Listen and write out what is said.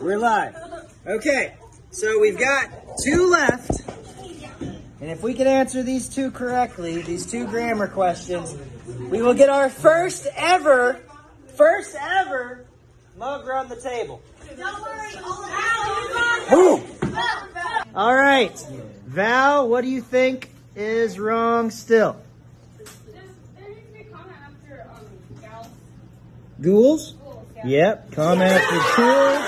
We're live. Okay, so we've got two left. And if we can answer these two correctly, these two grammar questions, we will get our first ever, first ever mug run the table. Don't worry, all All right. Val, what do you think is wrong still? Ghouls? Yep, to be a